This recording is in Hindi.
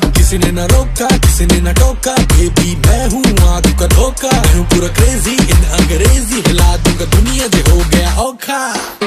किसी ने न रोका, किसी ने न टोका। बेबी मैं हूँ आग का धोखा। हूँ पूरा क्रेजी इन अंग्रेज़ी हिला दूँगा दुनिया जो हो गया औखा।